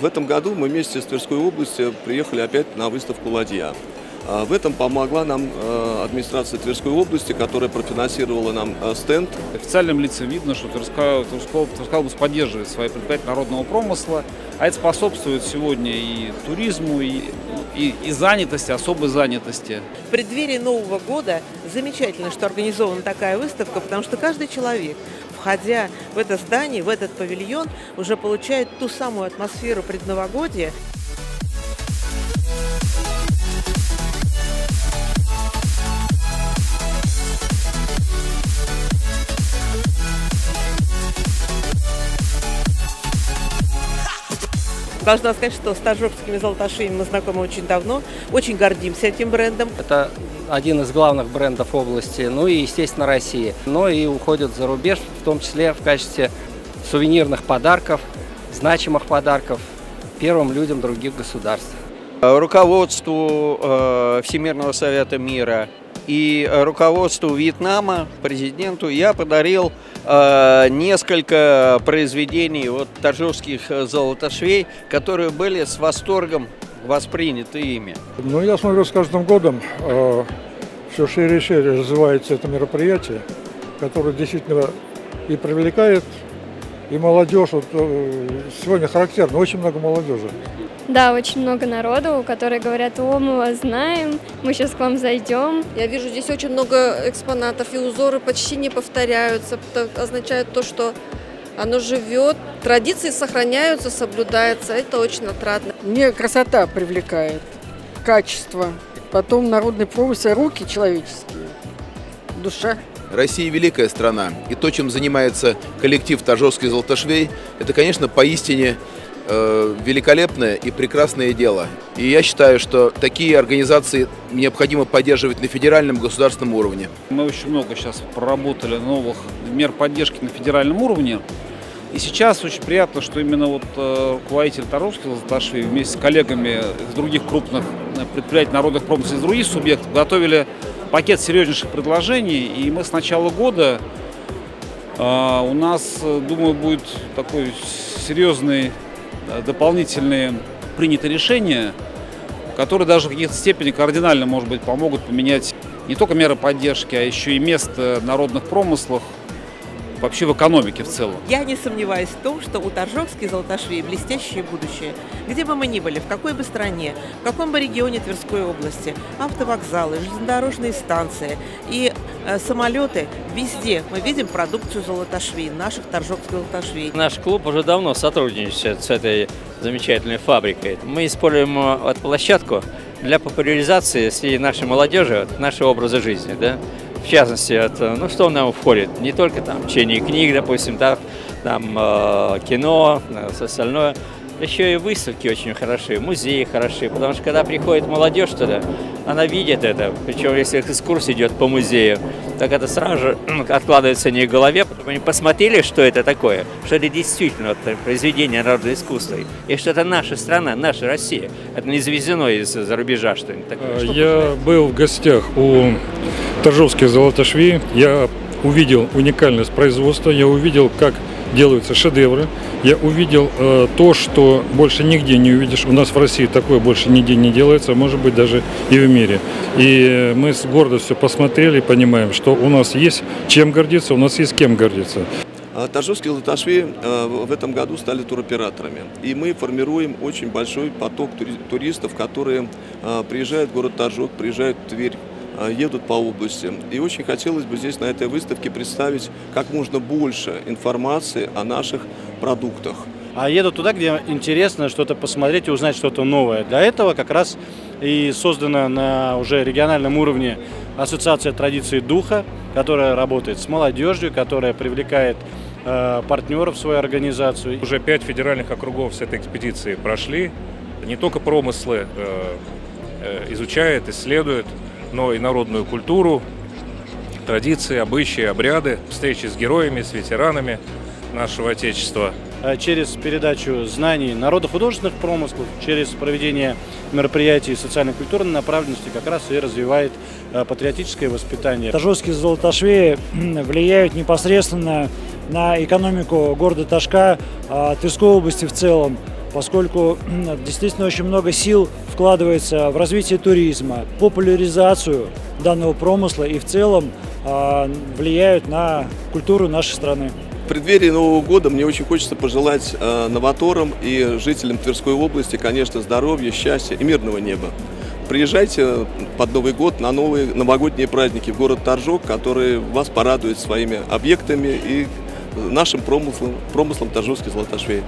В этом году мы вместе с Тверской областью приехали опять на выставку «Ладья». А в этом помогла нам э, администрация Тверской области, которая профинансировала нам э, стенд. Официальным лицам видно, что Тверская, Тверская, Тверская область поддерживает свои предприятия народного промысла, а это способствует сегодня и туризму, и, и, и занятости, особой занятости. В преддверии Нового года замечательно, что организована такая выставка, потому что каждый человек, входя в это здание, в этот павильон, уже получает ту самую атмосферу предновогодия. Должна сказать, что с Торжокскими золотошвеями мы знакомы очень давно, очень гордимся этим брендом. Это один из главных брендов области, ну и, естественно, России. Но и уходят за рубеж, в том числе в качестве сувенирных подарков, значимых подарков первым людям других государств. Руководству э, Всемирного Совета Мира и руководству Вьетнама, президенту, я подарил э, несколько произведений вот, торжовских золотошвей, которые были с восторгом восприняты ими. Ну, я смотрю, с каждым годом э, все шире и шире развивается это мероприятие, которое действительно и привлекает и молодежь. Вот, э, сегодня характерно, очень много молодежи. Да, очень много народу, которые говорят, о, мы вас знаем, мы сейчас к вам зайдем. Я вижу здесь очень много экспонатов, и узоры почти не повторяются. Это означает то, что оно живет, традиции сохраняются, соблюдаются. Это очень отрадно. Мне красота привлекает, качество. Потом народный промысел, руки человеческие, душа. Россия великая страна, и то, чем занимается коллектив Тажовский Золотошвей, это, конечно, поистине э, великолепное и прекрасное дело. И я считаю, что такие организации необходимо поддерживать на федеральном государственном уровне. Мы очень много сейчас проработали новых мер поддержки на федеральном уровне. И сейчас очень приятно, что именно вот э, руководитель Таровского Золоташви вместе с коллегами из других крупных предприятий народных промыслов, из других субъектов готовили пакет серьезнейших предложений. И мы с начала года э, у нас, думаю, будет такой серьезный дополнительные приняты решения, которые даже в каких-то степени кардинально, может быть, помогут поменять не только меры поддержки, а еще и место народных промыслах вообще в экономике в целом. Я не сомневаюсь в том, что у Торжокской золотошвей блестящее будущее. Где бы мы ни были, в какой бы стране, в каком бы регионе Тверской области, автовокзалы, железнодорожные станции и э, самолеты, везде мы видим продукцию золотошвей, наших Торжокских золотошвей. Наш клуб уже давно сотрудничает с этой замечательной фабрикой. Мы используем э, эту площадку для популяризации среди нашей молодежи нашего образа жизни. Да? В частности, это, ну, что нам входит? Не только там чтение книг, допустим, так, там э, кино, все остальное. Еще и выставки очень хороши, музеи хороши, потому что когда приходит молодежь туда, она видит это. Причем, если экскурсия идет по музею, так это сразу же откладывается не в голове, потому что они посмотрели, что это такое, что это действительно вот, произведение народного искусства, и что это наша страна, наша Россия. Это не завезено из-за рубежа что-нибудь такое. Что Я был в гостях у Торжовских золотошвей. Я увидел уникальность производства, я увидел, как делаются шедевры. Я увидел э, то, что больше нигде не увидишь. У нас в России такое больше нигде не делается, а может быть даже и в мире. И мы с гордостью посмотрели, понимаем, что у нас есть чем гордиться, у нас есть кем гордиться. А Торжовские латашви э, в этом году стали туроператорами. И мы формируем очень большой поток туристов, которые э, приезжают в город Торжок, приезжают в Тверь, едут по области. И очень хотелось бы здесь на этой выставке представить как можно больше информации о наших продуктах. А едут туда, где интересно что-то посмотреть и узнать что-то новое. Для этого как раз и создана на уже региональном уровне Ассоциация традиций духа, которая работает с молодежью, которая привлекает э, партнеров в свою организацию. Уже пять федеральных округов с этой экспедиции прошли. Не только промыслы э, э, изучают, исследуют, но и народную культуру, традиции, обычаи, обряды, встречи с героями, с ветеранами нашего Отечества. А через передачу знаний народно-художественных промыслов, через проведение мероприятий социально-культурной направленности как раз и развивает а, патриотическое воспитание. Тажовские золотошвеи влияют непосредственно на экономику города Ташка, а, Тверской области в целом. Поскольку действительно очень много сил вкладывается в развитие туризма, популяризацию данного промысла и в целом а, влияют на культуру нашей страны. В преддверии Нового года мне очень хочется пожелать э, новаторам и жителям Тверской области, конечно, здоровья, счастья и мирного неба. Приезжайте под Новый год на новые новогодние праздники в город Торжок, который вас порадует своими объектами и нашим промыслом, промыслом Торжокский Золотошвей.